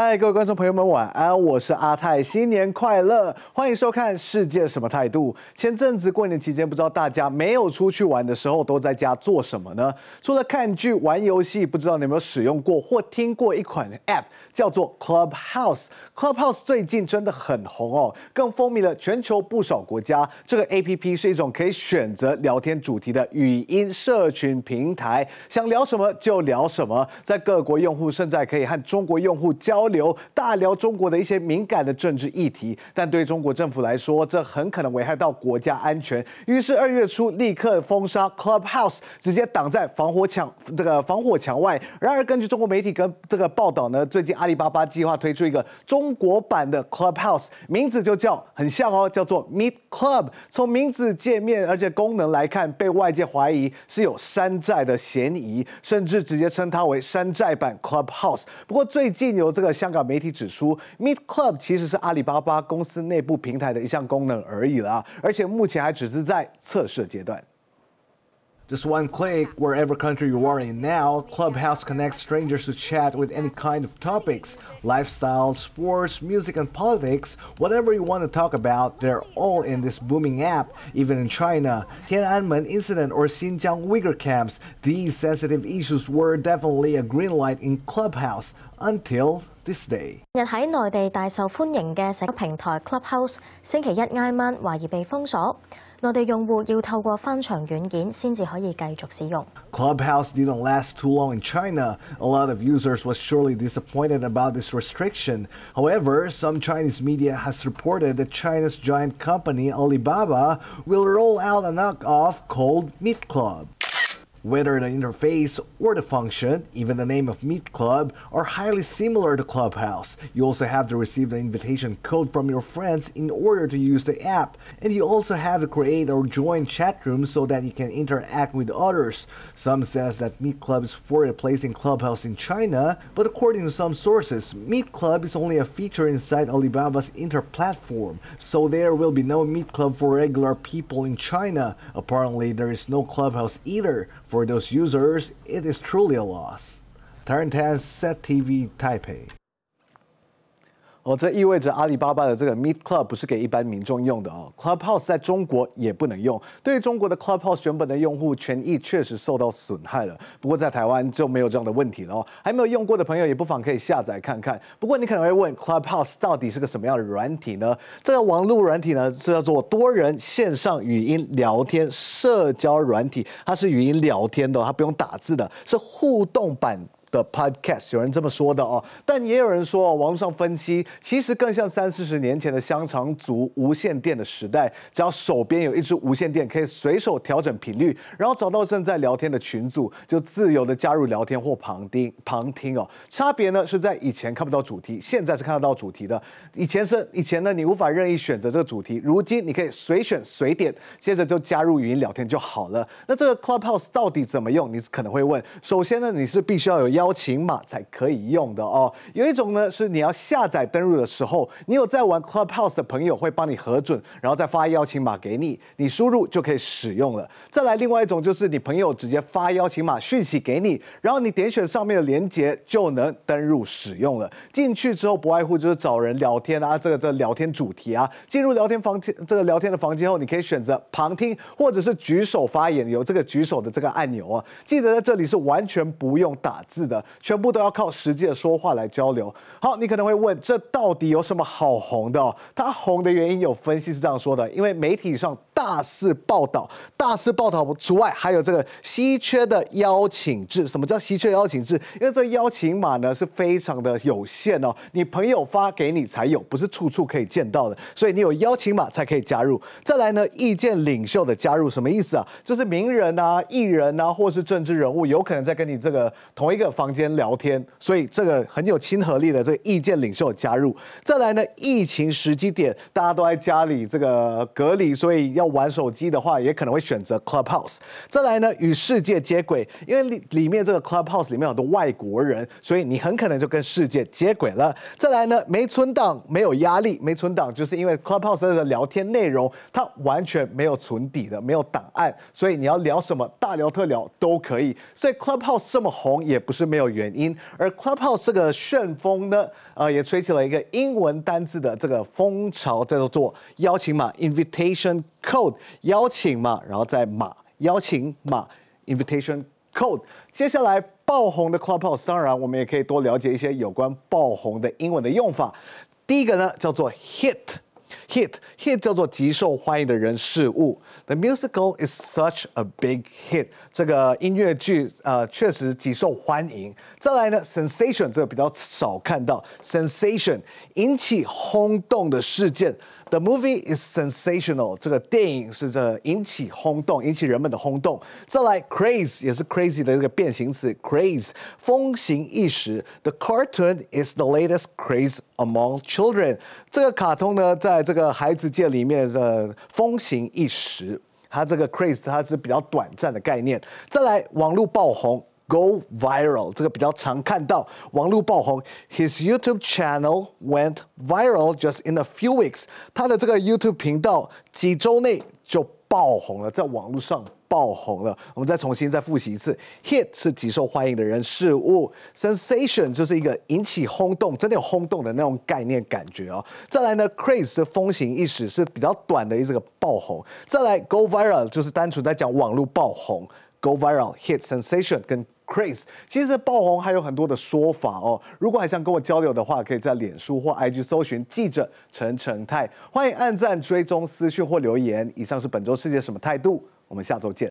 嗨，各位观众朋友们，晚安！我是阿泰，新年快乐！欢迎收看《世界什么态度》。前阵子过年期间，不知道大家没有出去玩的时候，都在家做什么呢？除了看剧、玩游戏，不知道你有没有使用过或听过一款 App，叫做 Clubhouse。Clubhouse 最近真的很红哦，更风靡了全球不少国家。这个 APP 是一种可以选择聊天主题的语音社群平台，想聊什么就聊什么。在各国用户甚至可以和中国用户交。流大聊中国的一些敏感的政治议题，但对中国政府来说，这很可能危害到国家安全。于是二月初立刻封杀 Clubhouse，直接挡在防火墙这个防火墙外。然而，根据中国媒体跟这个报道呢，最近阿里巴巴计划推出一个中国版的 Clubhouse，名字就叫很像哦，叫做 Meet Club。从名字界面而且功能来看，被外界怀疑是有山寨的嫌疑，甚至直接称它为山寨版 Clubhouse。不过最近有这个。香港媒体指出，Meet Club 其实是阿里巴巴公司内部平台的一项功能而已啦，而且目前还只是在测试阶段。Just one click, wherever country you are in now, Clubhouse connects strangers to chat with any kind of topics lifestyle, sports, music, and politics. Whatever you want to talk about, they're all in this booming app, even in China. Tiananmen incident or Xinjiang Uyghur camps, these sensitive issues were definitely a green light in Clubhouse until this day. 日喺内地大受欢迎嘅社交平台 Clubhouse，星期一挨晚怀疑被封锁。 内地用户要透过翻墙软件先至可以继续使用。Clubhouse didn't last too long in China. A lot of users was surely disappointed about this restriction. However, some Chinese media has reported that China's giant company Alibaba will roll out a knockoff called Meet Club. Whether the interface or the function, even the name of Meet Club, are highly similar to Clubhouse. You also have to receive the invitation code from your friends in order to use the app, and you also have to create or join chat rooms so that you can interact with others. Some says that Meet Club is for replacing Clubhouse in China, but according to some sources, Meet Club is only a feature inside Alibaba's inter-platform, so there will be no Meet Club for regular people in China. Apparently, there is no Clubhouse either. For those users, it is truly a loss. Tarantaz Set TV Taipei. 哦，这意味着阿里巴巴的这个 Meet Club 不是给一般民众用的哦，Clubhouse 在中国也不能用。对于中国的 Clubhouse 原本的用户权益确实受到损害了。不过在台湾就没有这样的问题了哦。还没有用过的朋友也不妨可以下载看看。不过你可能会问，Clubhouse 到底是个什么样的软体呢？这个网络软体呢是叫做多人线上语音聊天社交软体，它是语音聊天的，它不用打字的，是互动版。的 podcast 有人这么说的哦，但也有人说，网络上分析其实更像三四十年前的香肠族无线电的时代，只要手边有一支无线电，可以随手调整频率，然后找到正在聊天的群组，就自由的加入聊天或旁听旁听哦。差别呢是在以前看不到主题，现在是看得到主题的。以前是以前呢，你无法任意选择这个主题，如今你可以随选随点，接着就加入语音聊天就好了。那这个 Clubhouse 到底怎么用？你可能会问，首先呢，你是必须要有。邀请码才可以用的哦。有一种呢是你要下载登录的时候，你有在玩 Clubhouse 的朋友会帮你核准，然后再发邀请码给你，你输入就可以使用了。再来另外一种就是你朋友直接发邀请码讯息给你，然后你点选上面的链接就能登入使用了。进去之后不外乎就是找人聊天啊，这个这聊天主题啊。进入聊天房间这个聊天的房间后，你可以选择旁听或者是举手发言，有这个举手的这个按钮啊。记得在这里是完全不用打字。的全部都要靠实际的说话来交流。好，你可能会问，这到底有什么好红的？它红的原因有分析是这样说的：因为媒体上大肆报道，大肆报道除外，还有这个稀缺的邀请制。什么叫稀缺邀请制？因为这邀请码呢是非常的有限哦，你朋友发给你才有，不是处处可以见到的。所以你有邀请码才可以加入。再来呢，意见领袖的加入什么意思啊？就是名人啊、艺人啊，或是政治人物，有可能在跟你这个同一个。房间聊天，所以这个很有亲和力的这个意见领袖加入。再来呢，疫情时机点，大家都在家里这个隔离，所以要玩手机的话，也可能会选择 Clubhouse。再来呢，与世界接轨，因为里里面这个 Clubhouse 里面有很多外国人，所以你很可能就跟世界接轨了。再来呢，没存档，没有压力，没存档就是因为 Clubhouse 的聊天内容它完全没有存底的，没有档案，所以你要聊什么大聊特聊都可以。所以 Clubhouse 这么红也不是没有原因，而 Clubhouse 这个旋风呢，呃，也吹起了一个英文单字的这个风潮，叫做邀请码 （invitation code），邀请码，然后再码邀请码 （invitation code）。接下来爆红的 Clubhouse，当然我们也可以多了解一些有关爆红的英文的用法。第一个呢，叫做 hit。hit hit 叫做极受欢迎的人事物。The musical is such a big hit。这个音乐剧呃确实极受欢迎。再来呢，sensation 这个比较少看到，sensation 引起轰动的事件。The movie is sensational。这个电影是这引起轰动，引起人们的轰动。再来，craze 也是 crazy 的这个变形词，craze 风行一时。The cartoon is the latest craze among children。这个卡通呢，在这个孩子界里面的风行一时。它这个 craze 它是比较短暂的概念。再来，网络爆红。Go viral，这个比较常看到网络爆红。His YouTube channel went viral just in a few weeks。他的这个 YouTube 频道几周内就爆红了，在网络上爆红了。我们再重新再复习一次：Hit 是极受欢迎的人事物；Sensation 就是一个引起轰动，真的有轰动的那种概念感觉哦。再来呢，Craze 是风行一时，是比较短的一个爆红。再来，Go viral 就是单纯在讲网络爆红。Go viral、Hit、Sensation 跟 Craze，其实爆红还有很多的说法哦。如果还想跟我交流的话，可以在脸书或 IG 搜寻记者陈成泰，欢迎按赞、追踪、私讯或留言。以上是本周世界什么态度，我们下周见。